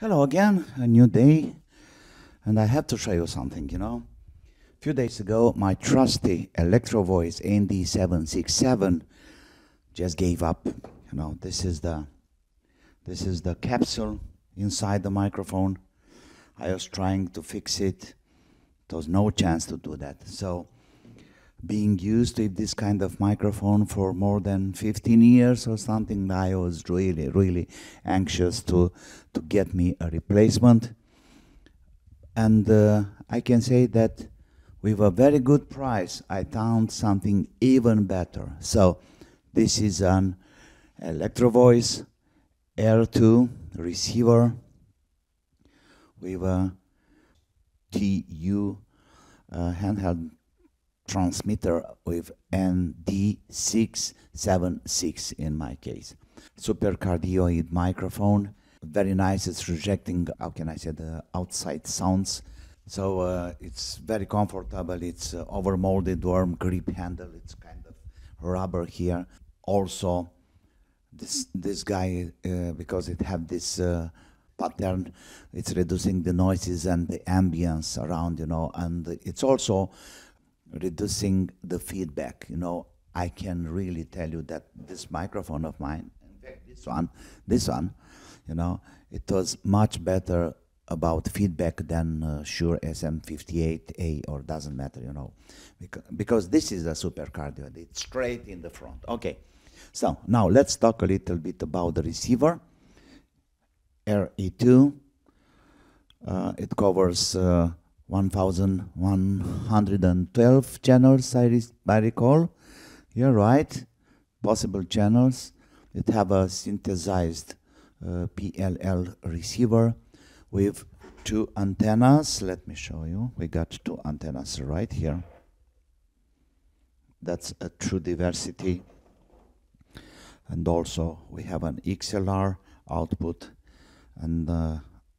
Hello again, a new day, and I have to show you something, you know. A few days ago, my trusty Electro Voice ND767 just gave up. You know, this is the this is the capsule inside the microphone. I was trying to fix it. There was no chance to do that. So being used with this kind of microphone for more than 15 years or something, I was really, really anxious to, to get me a replacement. And uh, I can say that with a very good price, I found something even better. So this is an Electro Voice RE2 receiver with a TU uh, handheld transmitter with ND676 in my case. Super cardioid microphone, very nice. It's rejecting, how can I say, the outside sounds. So uh, it's very comfortable. It's uh, overmolded warm grip handle. It's kind of rubber here. Also, this this guy uh, because it have this uh, pattern, it's reducing the noises and the ambience around, you know, and it's also reducing the feedback. You know, I can really tell you that this microphone of mine, in fact, this one, this one, you know, it was much better about feedback than uh, Shure SM58A or doesn't matter, you know, because, because this is a super cardio, it's straight in the front. Okay, so now let's talk a little bit about the receiver. RE2, uh, it covers uh, 1112 channels, I, re I recall. You're right, possible channels. It have a synthesized uh, PLL receiver with two antennas. Let me show you. We got two antennas right here. That's a true diversity. And also we have an XLR output and uh,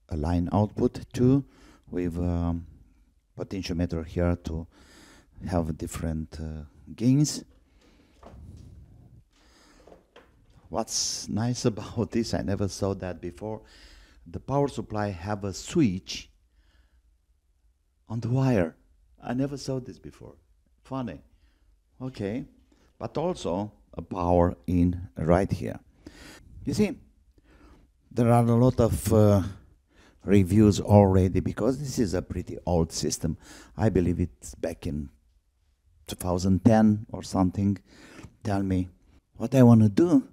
a line output too with um, potentiometer here to have different uh, gains. What's nice about this, I never saw that before, the power supply have a switch on the wire. I never saw this before. Funny. Okay. But also a power in right here. You see, there are a lot of uh, reviews already because this is a pretty old system. I believe it's back in 2010 or something. Tell me what I want to do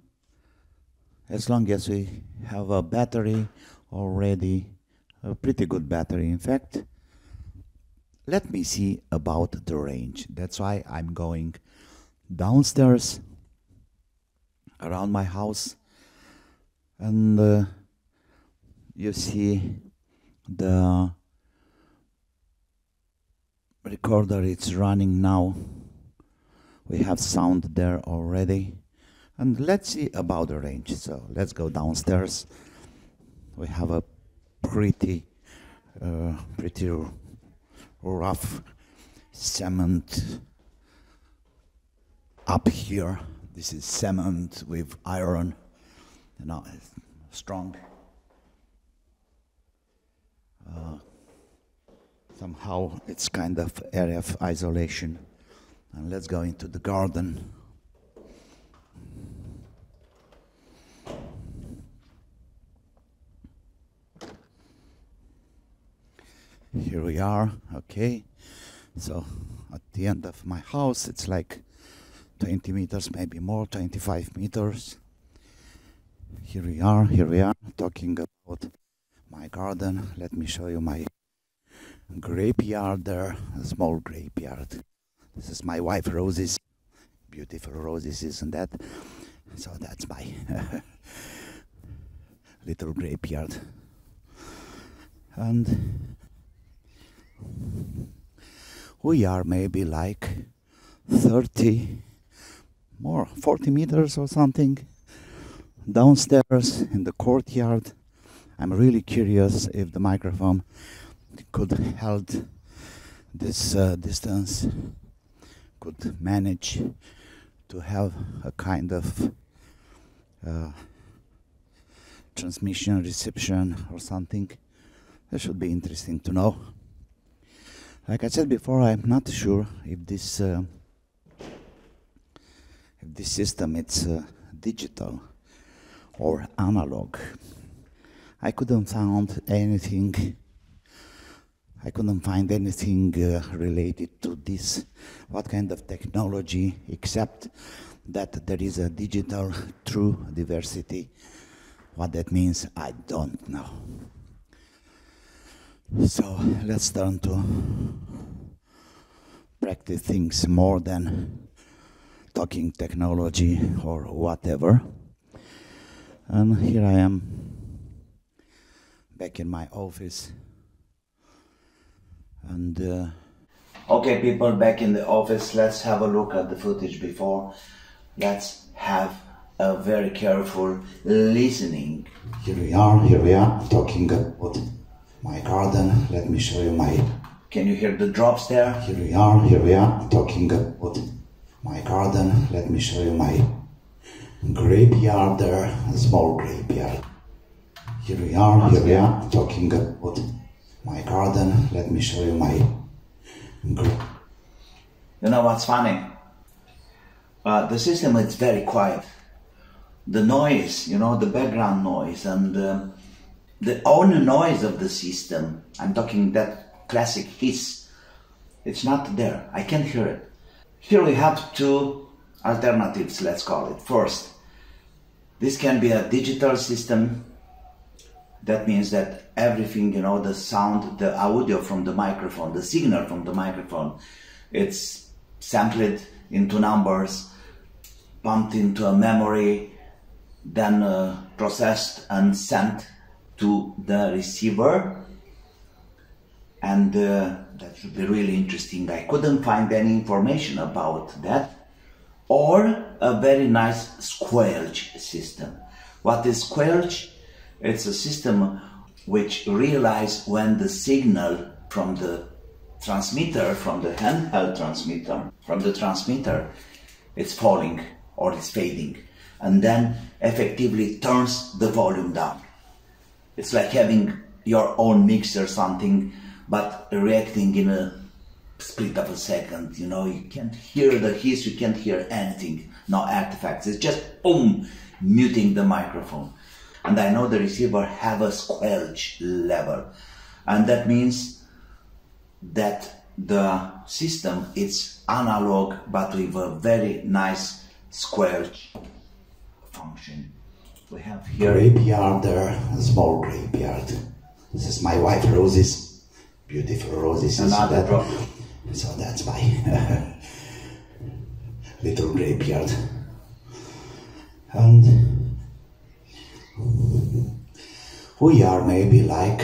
as long as we have a battery already, a pretty good battery in fact. Let me see about the range. That's why I'm going downstairs around my house and uh, you see the recorder it's running now. We have sound there already. And let's see about the range. So let's go downstairs. We have a pretty uh, pretty rough cement up here. This is cement with iron. You know strong uh, somehow it's kind of area of isolation. And let's go into the garden. Here we are, okay. So at the end of my house, it's like 20 meters, maybe more, 25 meters. Here we are, here we are, talking about my garden. Let me show you my grapeyard there, a small grapeyard. This is my wife Roses, beautiful roses, isn't that? So that's my little grapeyard. And we are maybe like 30 more 40 meters or something downstairs in the courtyard I'm really curious if the microphone could hold this uh, distance, could manage to have a kind of uh, transmission, reception, or something. That should be interesting to know. Like I said before, I'm not sure if this uh, if this system it's uh, digital or analog. I couldn't find anything. I couldn't find anything uh, related to this. What kind of technology, except that there is a digital true diversity. What that means, I don't know. So let's turn to practice things more than talking technology or whatever. And here I am back in my office. And uh, okay, people, back in the office. Let's have a look at the footage before. Let's have a very careful listening. Here we are. Here we are talking about my garden. Let me show you my. Can you hear the drops there? Here we are. Here we are talking about my garden. Let me show you my graveyard there, a small graveyard. Here we are, here we are, talking about my garden. Let me show you my group. You know what's funny? Uh, the system is very quiet. The noise, you know, the background noise and uh, the own noise of the system, I'm talking that classic hiss, it's not there. I can't hear it. Here we have two alternatives, let's call it. First, this can be a digital system. That means that everything, you know, the sound, the audio from the microphone, the signal from the microphone, it's sampled into numbers, pumped into a memory, then uh, processed and sent to the receiver. And uh, that should be really interesting. I couldn't find any information about that. Or a very nice squelch system. What is squelch? It's a system which realizes when the signal from the transmitter, from the handheld transmitter, from the transmitter, it's falling or it's fading, and then effectively turns the volume down. It's like having your own mixer, something but reacting in a split of a second. You know, you can't hear the hiss, you can't hear anything, no artifacts. It's just boom, muting the microphone. And I know the receiver have a squelch level. And that means that the system is analog but with a very nice squelch function. We have here graveyard there, a small graveyard. This is my wife roses, beautiful roses. Another drop. So that's my little graveyard. And we are maybe like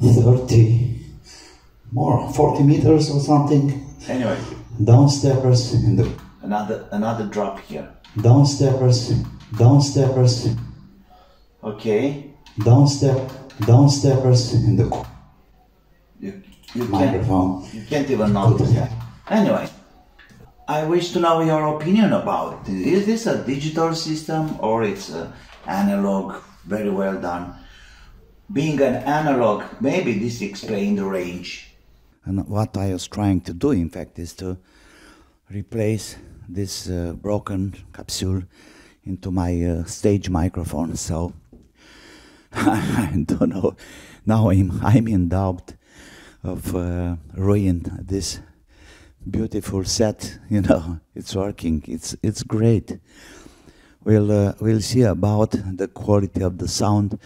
30, more, 40 meters or something. Anyway. Downsteppers in the... Another, another drop here. Downsteppers, downsteppers. Okay. Downstep, downsteppers in the you microphone. Can't, you can't even notice that. Anyway, I wish to know your opinion about is this a digital system or it's a analog? Very well done. Being an analog, maybe this explains the range. And what I was trying to do, in fact, is to replace this uh, broken capsule into my uh, stage microphone. So I don't know. Now I'm, I'm in doubt of uh, this beautiful set you know it's working it's it's great we'll uh, we'll see about the quality of the sound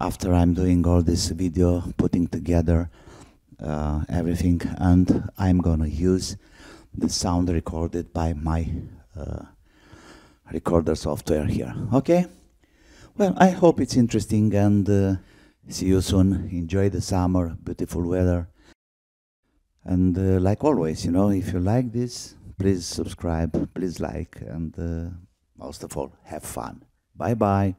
after i'm doing all this video putting together uh, everything and i'm gonna use the sound recorded by my uh, recorder software here okay well i hope it's interesting and uh, See you soon. Enjoy the summer, beautiful weather. And uh, like always, you know, if you like this, please subscribe, please like, and uh, most of all, have fun. Bye bye.